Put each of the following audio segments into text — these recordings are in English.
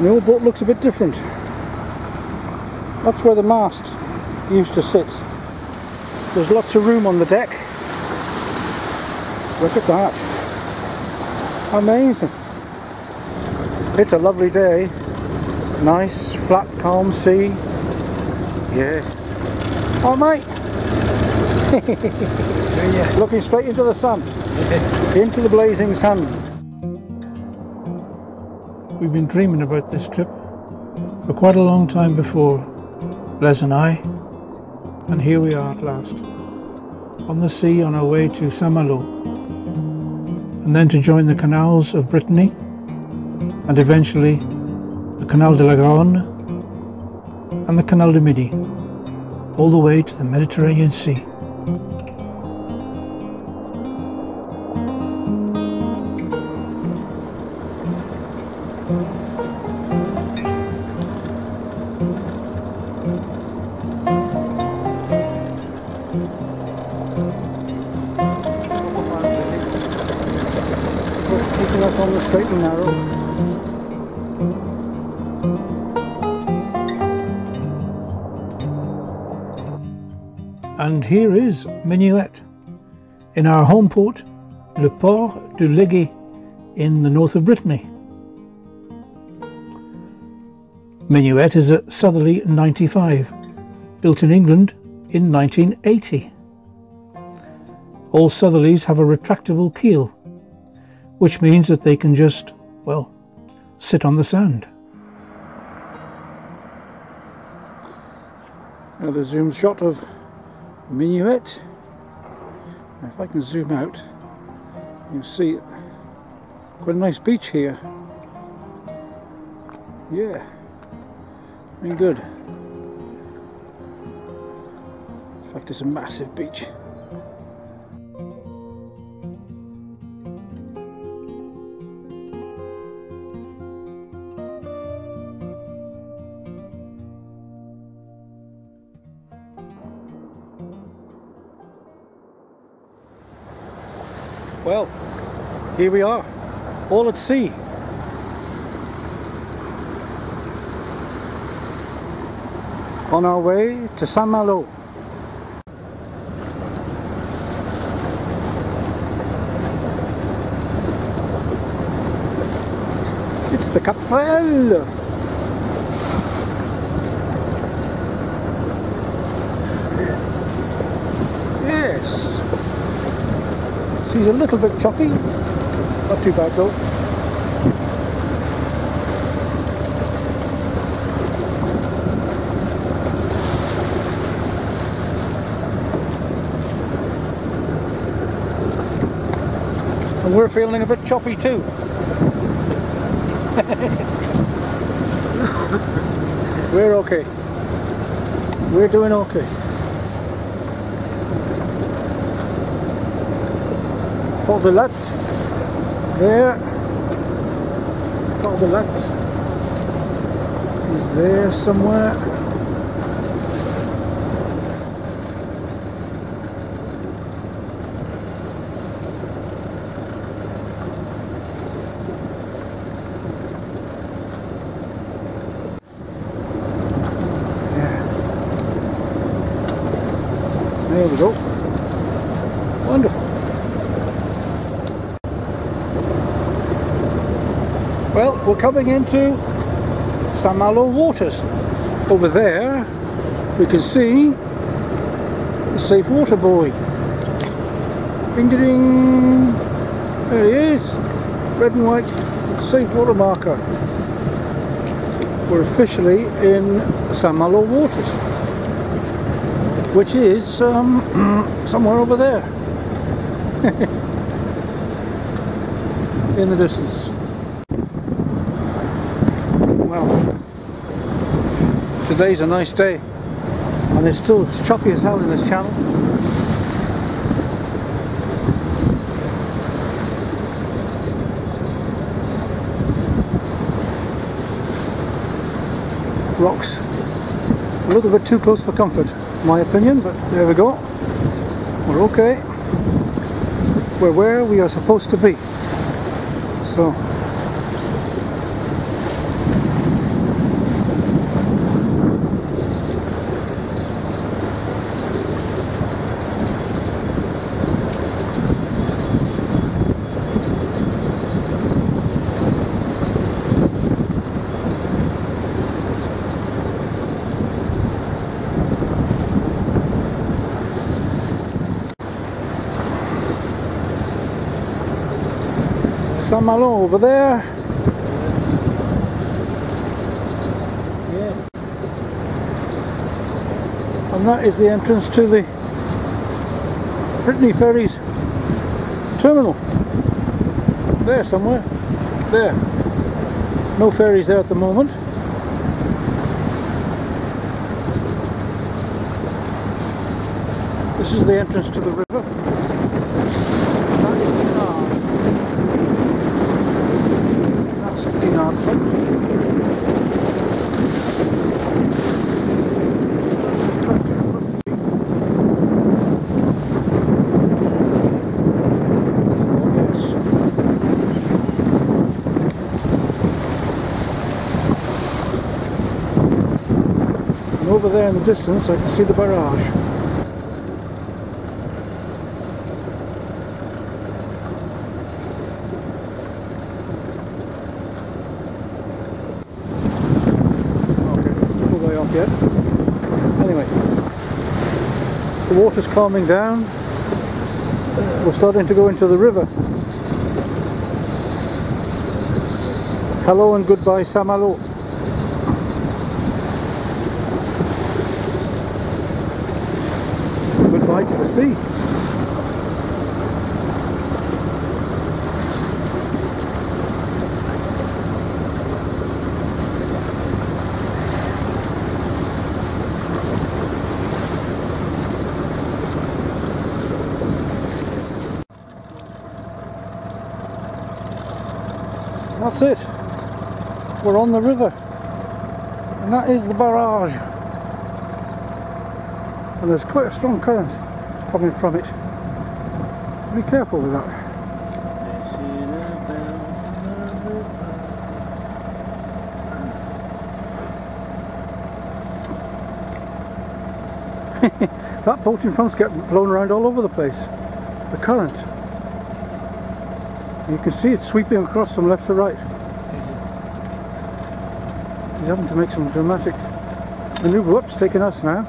The old boat looks a bit different. That's where the mast used to sit. There's lots of room on the deck. Look at that. Amazing. It's a lovely day. Nice, flat, calm sea. Yeah. Oh, mate. Looking straight into the sun. into the blazing sun. We've been dreaming about this trip for quite a long time before, Les and I, and here we are at last, on the sea on our way to Saint-Malo, and then to join the canals of Brittany, and eventually the Canal de la Garonne and the Canal du Midi, all the way to the Mediterranean Sea. Keeping us on the straight and narrow. And here is Minuet in our home port, Le Port du Légué in the north of Brittany. Minuet is a southerly 95, built in England in 1980. All southerlies have a retractable keel, which means that they can just, well, sit on the sand. Another zoom shot of Minuet. If I can zoom out, you'll see quite a nice beach here. Yeah, very good. In fact, it's a massive beach. Well, here we are, all at sea. On our way to Saint Malo. It's the Cap Fréhel. Yes. She's a little bit choppy. Not too bad though. We're feeling a bit choppy too. we're okay. We're doing okay. Fort la Latte there. Fort la Latte is there somewhere. Yeah. There we go. Wonderful. Well, we're coming into Saint Malo waters. Over there, we can see the safe water buoy. Ding ding ding! There he is, red and white safe water marker. We're officially in Saint Malo waters, which is um, somewhere over there in the distance. Well, today's a nice day and it's still choppy as hell in this channel. Rocks a little bit too close for comfort, my opinion, but there we go. We're okay. We're where we are supposed to be. So Saint-Malo over there. Yeah. And that is the entrance to the Brittany Ferries terminal. There somewhere. There. No ferries there at the moment. This is the entrance to the river. That's Dinard. That's Dinard Front. Yes. And over there in the distance I can see the barrage. Okay, way up yet. Anyway, the water's calming down. We're starting to go into the river. Hello and goodbye, Saint-Malo. Goodbye to the sea. That's it. We're on the river. And that is the barrage. And there's quite a strong current coming from it. Be careful with that. That boat in front's getting blown around all over the place. The current. You can see it sweeping across from left to right. He's having to make some dramatic manoeuvre. Whoops, taking us now.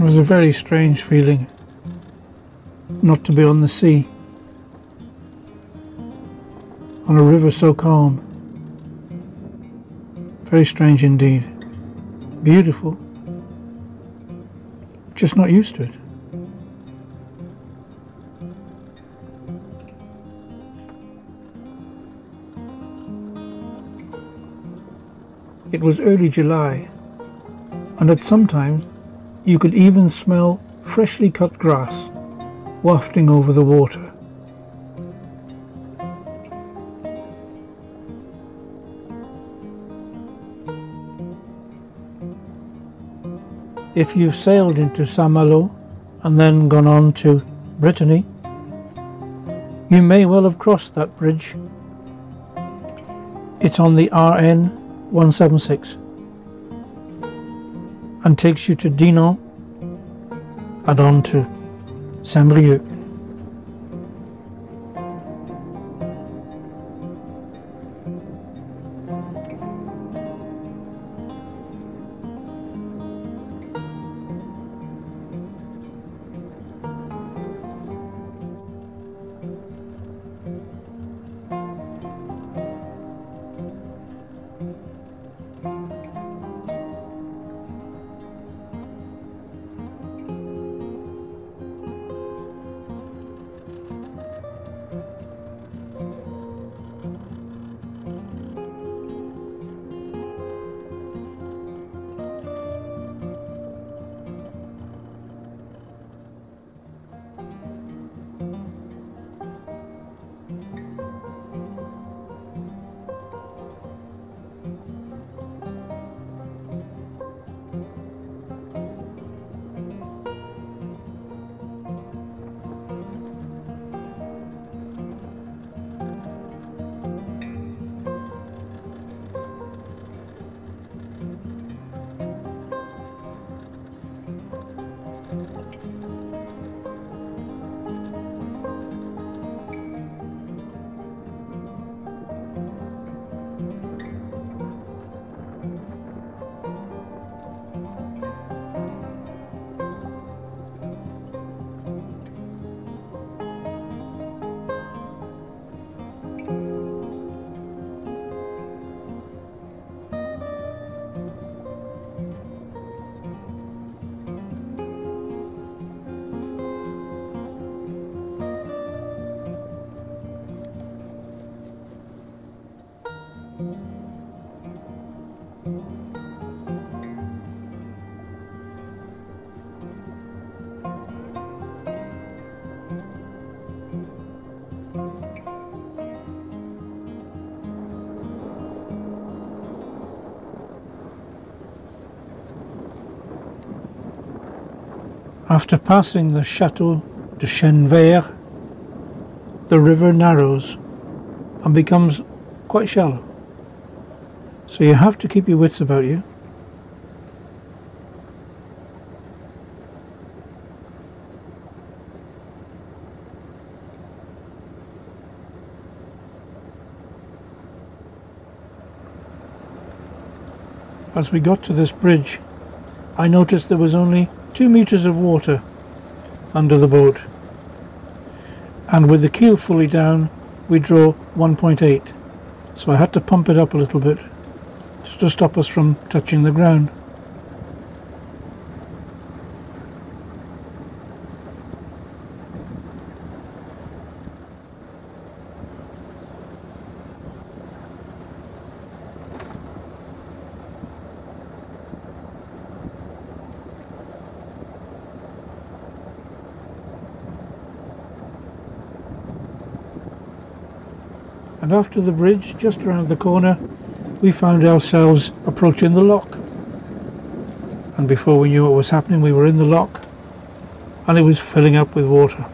It was a very strange feeling not to be on the sea, on a river so calm. Very strange indeed. Beautiful. Just not used to it. It was early July, and at some times you could even smell freshly cut grass wafting over the water. If you've sailed into Saint Malo and then gone on to Brittany, you may well have crossed that bridge. It's on the RN 176 and takes you to Dinan and on to Saint-Brieuc. After passing the Chateau de Chennevières, the river narrows and becomes quite shallow. So you have to keep your wits about you. As we got to this bridge, I noticed there was only two meters of water under the boat. And with the keel fully down, we draw 1.8. So I had to pump it up a little bit just to stop us from touching the ground. And after the bridge, just around the corner, we found ourselves approaching the lock. And before we knew what was happening, we were in the lock and it was filling up with water.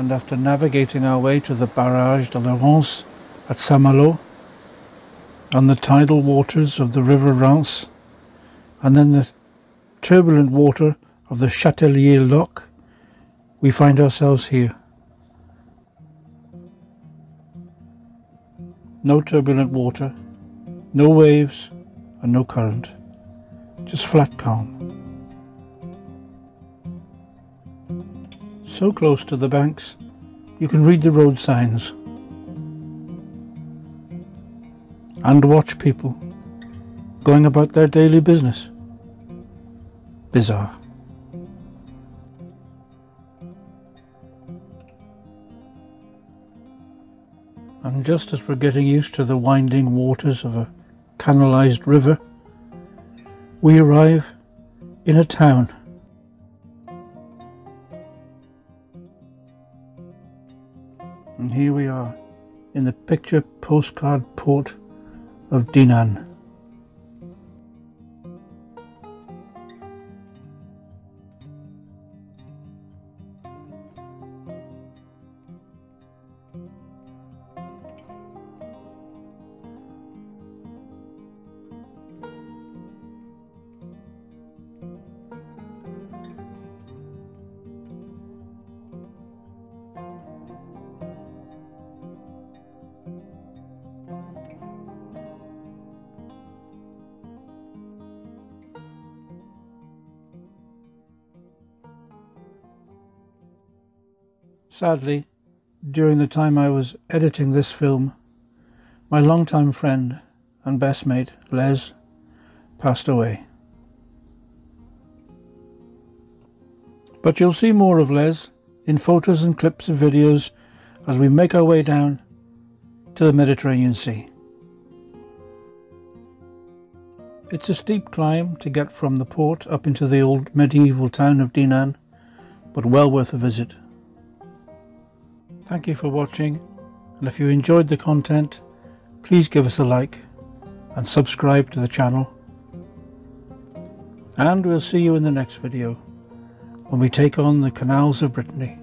And after navigating our way to the barrage de la Rance at Saint-Malo, on the tidal waters of the river Rance, and then the turbulent water of the Chatelier Lock, we find ourselves here. No turbulent water, no waves, and no current, just flat calm. So close to the banks you can read the road signs and watch people going about their daily business. Bizarre. And just as we're getting used to the winding waters of a canalised river, we arrive in a town And here we are in the picture postcard port of Dinan. Sadly, during the time I was editing this film, my longtime friend and best mate, Les, passed away. But you'll see more of Les in photos and clips and videos as we make our way down to the Mediterranean Sea. It's a steep climb to get from the port up into the old medieval town of Dinan, but well worth a visit. Thank you for watching and if you enjoyed the content please give us a like and subscribe to the channel and we'll see you in the next video when we take on the canals of Brittany.